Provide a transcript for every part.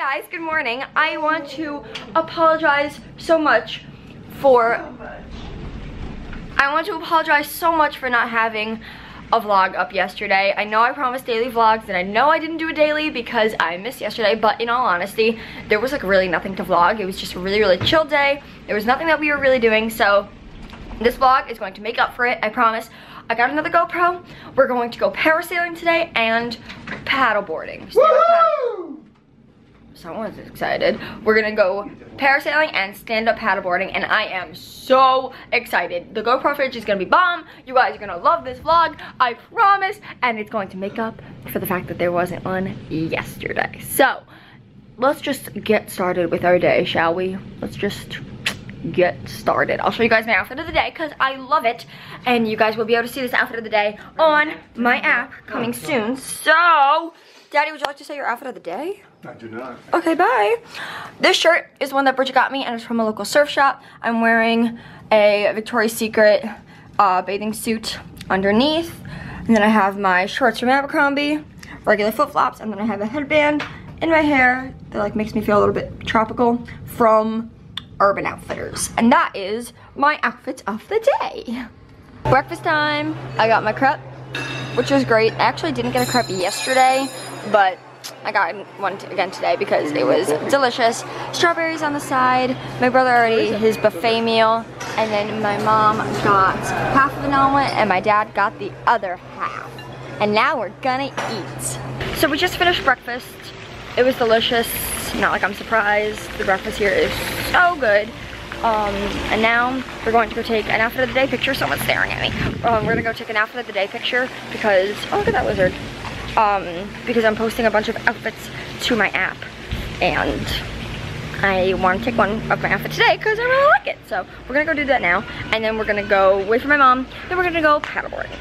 guys, good morning. I want to apologize so much for I want to apologize so much for not having a vlog up yesterday. I know I promised daily vlogs and I know I didn't do a daily because I missed yesterday, but in all honesty, there was like really nothing to vlog. It was just a really, really chill day. There was nothing that we were really doing, so this vlog is going to make up for it, I promise. I got another GoPro. We're going to go parasailing today and paddleboarding. Someone's excited. We're gonna go parasailing and stand-up paddleboarding and I am so excited. The GoPro footage is gonna be bomb. You guys are gonna love this vlog, I promise. And it's going to make up for the fact that there wasn't one yesterday. So, let's just get started with our day, shall we? Let's just get started. I'll show you guys my outfit of the day because I love it. And you guys will be able to see this outfit of the day on my app coming soon. So, Daddy, would you like to say your outfit of the day? I do not. Okay, bye. This shirt is one that Bridget got me and it's from a local surf shop. I'm wearing a Victoria's Secret uh, bathing suit underneath. And then I have my shorts from Abercrombie, regular flip-flops, and then I have a headband in my hair that like makes me feel a little bit tropical from Urban Outfitters. And that is my outfit of the day. Breakfast time. I got my crepe, which was great. I actually didn't get a crepe yesterday, but I got one again today because it was delicious. Strawberries on the side. My brother already his buffet meal. And then my mom got half of an omelet and my dad got the other half. And now we're gonna eat. So we just finished breakfast. It was delicious. Not like I'm surprised. The breakfast here is so good. Um, and now we're going to go take an outfit of the day picture. Someone's staring at me. Um, we're gonna go take an outfit of the day picture because, oh look at that lizard um, because I'm posting a bunch of outfits to my app and I want to take one of my outfits today because I really like it. So we're gonna go do that now and then we're gonna go wait for my mom, then we're gonna go paddleboarding.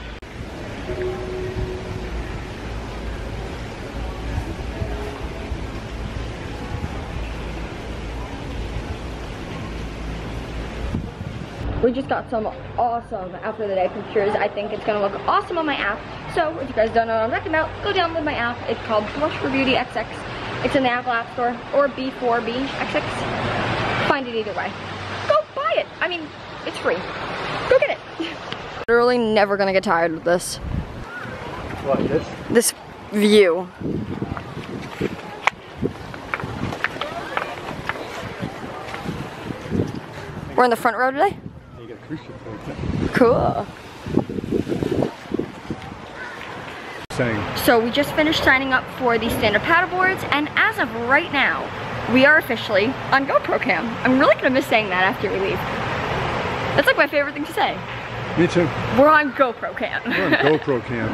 We just got some awesome outfit of the day pictures. I think it's gonna look awesome on my app. So if you guys don't know what I'm talking about, go download my app. It's called Blush for Beauty XX. It's in the Apple App Store or B4B XX. Find it either way. Go buy it. I mean, it's free. Go get it. Literally never gonna get tired of this. What, this? This view. We're in the front row today? You got a cruise ship right Cool. Saying, So we just finished signing up for the standard paddleboards and as of right now, we are officially on GoPro cam. I'm really gonna miss saying that after we leave. That's like my favorite thing to say. me too. We're on GoPro cam. We're on GoPro cam.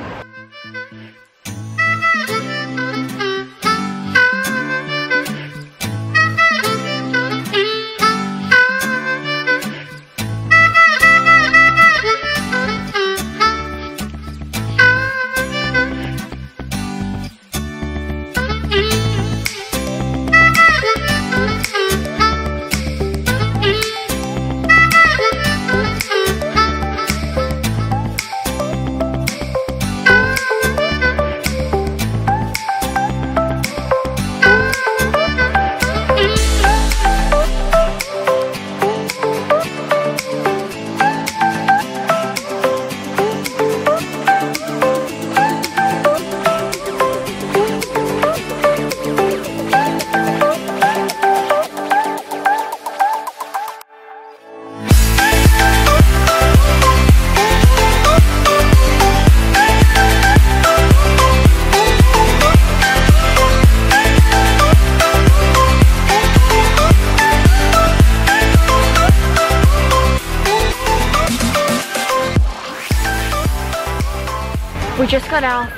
We just got off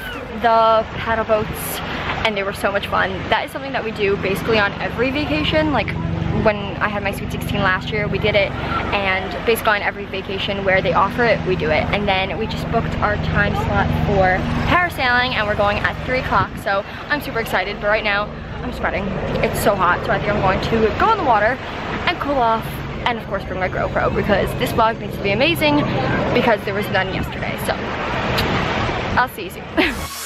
the paddle boats and they were so much fun. That is something that we do basically on every vacation. Like when I had my Sweet 16 last year, we did it. And basically on every vacation where they offer it, we do it. And then we just booked our time slot for parasailing and we're going at three o'clock. So I'm super excited, but right now I'm sweating. It's so hot, so I think I'm going to go in the water and cool off and of course bring my GoPro because this vlog needs to be amazing because there was none yesterday. So I'll see you soon.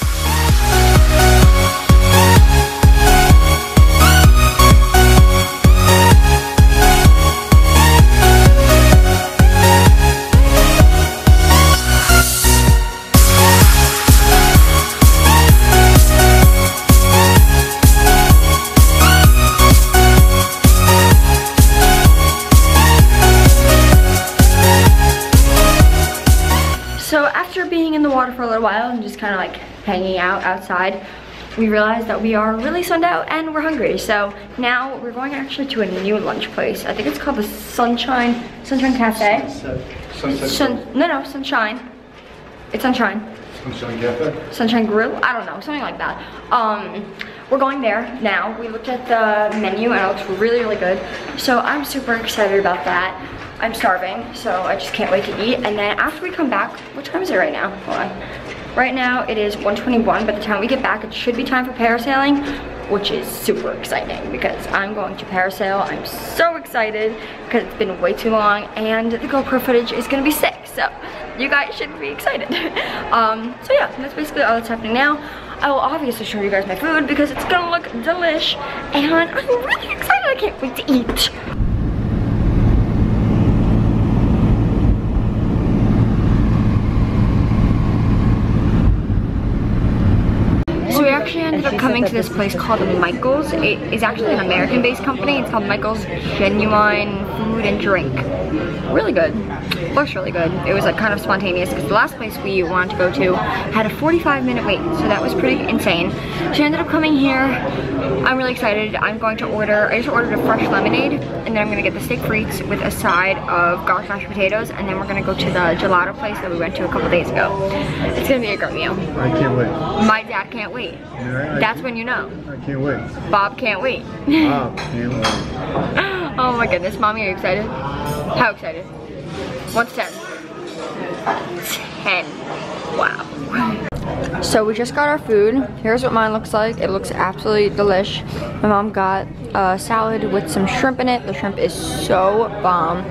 kind of like hanging out outside, we realized that we are really sunned out and we're hungry. So now we're going actually to a new lunch place. I think it's called the Sunshine, Sunshine Cafe. Sunset. Sun, no, no, Sunshine. It's Sunshine. Sunshine Cafe. Sunshine Grill? I don't know, something like that. Um, we're going there now. We looked at the menu and it looks really, really good. So I'm super excited about that. I'm starving, so I just can't wait to eat. And then after we come back, what time is it right now? Hold on. Right now it is 1:21. By the time we get back, it should be time for parasailing, which is super exciting because I'm going to parasail. I'm so excited because it's been way too long and the GoPro footage is gonna be sick. So you guys should be excited. um, so yeah, that's basically all that's happening now. I will obviously show you guys my food because it's gonna look delish and I'm really excited. I can't wait to eat. So we actually ended up coming to this place called Michael's. It is actually an American-based company. It's called Michael's Genuine Food and Drink. Really good. Looks really good. It was like kind of spontaneous because the last place we wanted to go to had a 45 minute wait. So that was pretty insane. So we ended up coming here. I'm really excited. I'm going to order, I just ordered a fresh lemonade and then I'm gonna get the steak frites with a side of garlic mashed potatoes and then we're gonna go to the gelato place that we went to a couple days ago. It's gonna be a great meal. I can't wait. My dad can't wait. Yeah, That's when you know. I can't wait. Bob can't wait. Bob can't wait. oh my goodness, mommy, are you excited? How excited? To ten. Ten. Wow. So we just got our food. Here's what mine looks like. It looks absolutely delish. My mom got a salad with some shrimp in it. The shrimp is so bomb.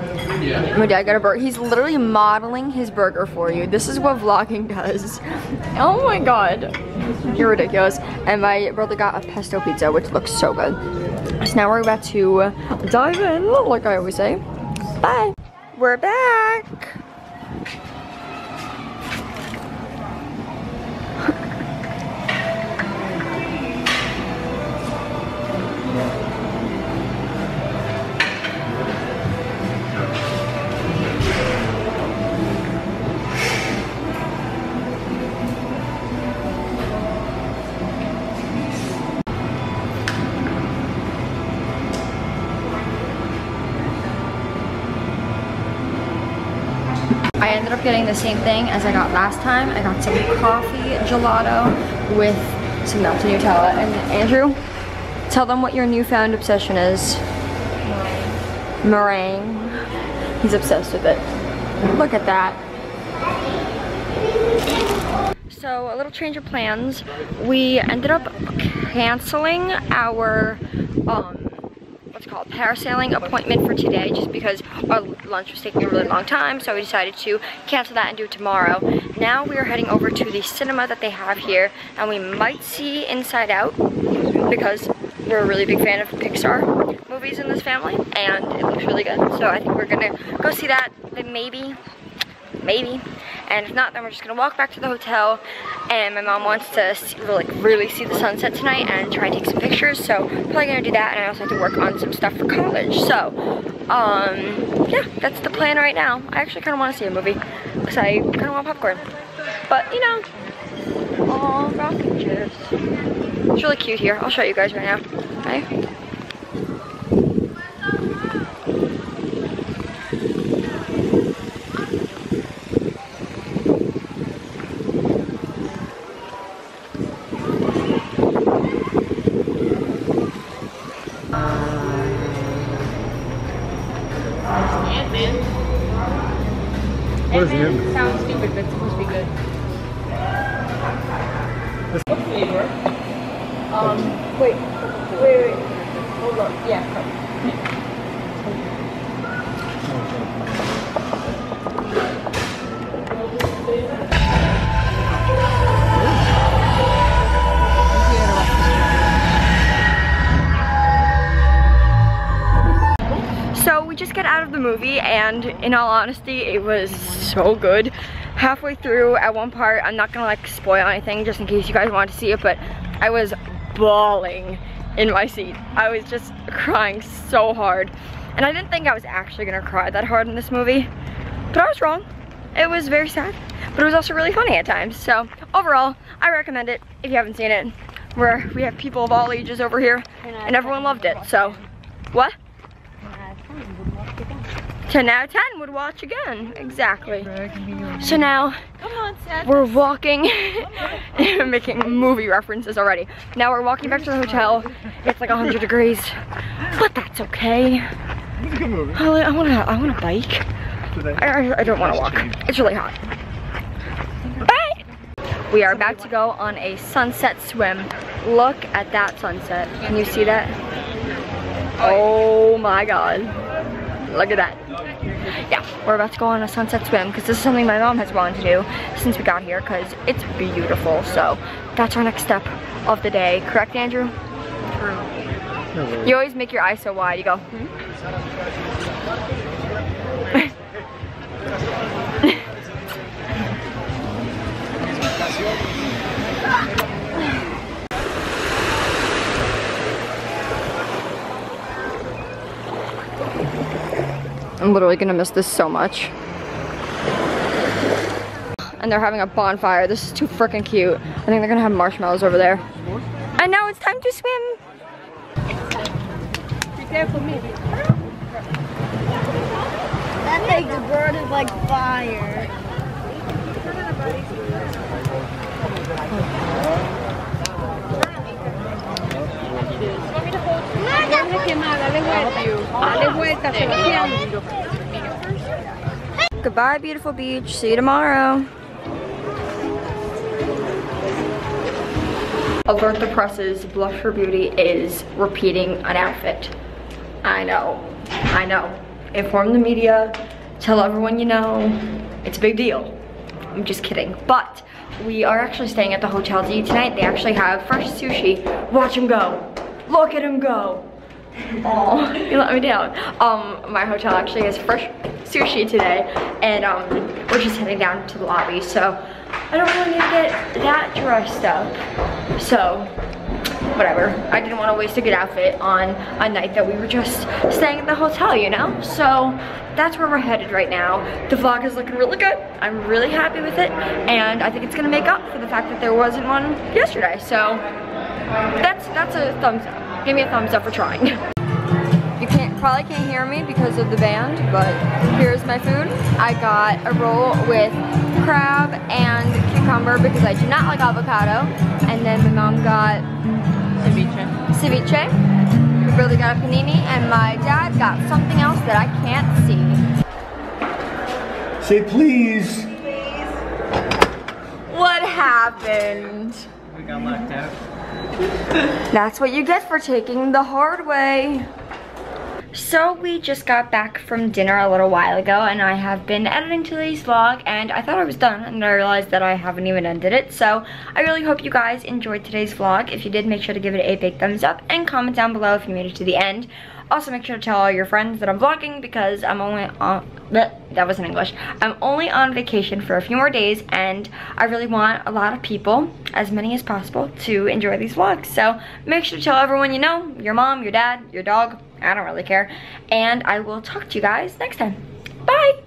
My dad got a burger. He's literally modeling his burger for you. This is what vlogging does. Oh my god. You're ridiculous. And my brother got a pesto pizza, which looks so good. So now we're about to dive in, like I always say. Bye. We're back. I ended up getting the same thing as I got last time. I got some coffee gelato with some melted Nutella. And Andrew, tell them what your newfound obsession is. Meringue. He's obsessed with it. Look at that. So a little change of plans. We ended up canceling our um, called parasailing appointment for today just because our lunch was taking a really long time so we decided to cancel that and do it tomorrow. Now we are heading over to the cinema that they have here and we might see inside out because we're a really big fan of pixar movies in this family and it looks really good. So i think we're gonna go see that maybe maybe. And if not then we're just gonna walk back to the hotel. And my mom wants to see, like really see the sunset tonight and try and take some pictures. So probably gonna do that. And I also have to work on some stuff for college. So um yeah that's the plan right now. I actually kind of want to see a movie. Because I kind of want popcorn. But you know all rocking chairs it's really cute here. I'll show you guys right now. Okay What flavor? Um, wait, wait, wait. Hold on. Yeah. So we just got out of the movie and in all honesty, it was so good. Halfway through at one part, I'm not gonna like spoil anything just in case you guys want to see it, but I was bawling in my seat. I was just crying so hard. And I didn't think I was actually gonna cry that hard in this movie, but I was wrong. it was very sad, but it was also really funny at times. So overall, I recommend it if you haven't seen it. Where we have people of all ages over here, and everyone loved it. So, what? 10 out of 10 would watch again. Exactly. So now on, we're walking, making movie references already. Now we're walking back to the hotel. It's like 100 degrees, but that's okay. It's a good movie. I, I wanna, I wanna bike. I, I, don't wanna walk. It's really hot. Bye! We are about to go on a sunset swim. Look at that sunset. Can you see that? Oh, oh my god. Look at that. Yeah, we're about to go on a sunset swim because this is something my mom has wanted to do since we got here because it's beautiful. So that's our next step of the day. Correct, Andrew? True. You always make your eyes so wide. You go, hmm? I'm literally gonna miss this so much. And they're having a bonfire. This is too freaking cute. I think they're gonna have marshmallows over there. And now it's time to swim. Be careful, me. That big bird is like fire. Déjame dale vuelta. Se va quedando. Goodbye, beautiful beach. See you tomorrow. Alert the presses, Blush for Beauty is repeating an outfit. I know, I know. Inform the media, tell everyone you know. It's a big deal. I'm just kidding. But we are actually staying at the Hotel D tonight. They actually have fresh sushi. Watch him go. Look at him go. Oh, you let me down. Um, my hotel actually has fresh sushi today, and um, we're just heading down to the lobby. So I don't really need to get that dressed up. So whatever. I didn't want to waste a good outfit on a night that we were just staying at the hotel, you know? So that's where we're headed right now. The vlog is looking really good. I'm really happy with it, and I think it's gonna make up for the fact that there wasn't one yesterday. So that's that's a thumbs up. Give me a thumbs up for trying. You can't probably can't hear me because of the band, but here's my food. I got a roll with crab and cucumber because I do not like avocado. And then my mom got Ceviche. ceviche. We really got a panini, and my dad got something else that I can't see. Say please. What happened? We got locked out. That's what you get for taking the hard way. So we just got back from dinner a little while ago and I have been editing today's vlog and I thought I was done and I realized that I haven't even ended it. So I really hope you guys enjoyed today's vlog. If you did, make sure to give it a big thumbs up and comment down below if you made it to the end. Also make sure to tell all your friends that I'm vlogging because I'm only on, bleh, that wasn't English. I'm only on vacation for a few more days and I really want a lot of people, as many as possible, to enjoy these vlogs. So make sure to tell everyone you know, your mom, your dad, your dog, I don't really care. And I will talk to you guys next time. Bye!